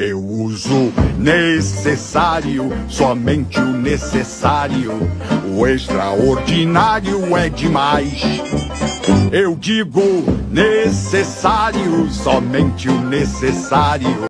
Eu uso necessário, somente o necessário. O extraordinário é demais. Eu digo necessário, somente o necessário.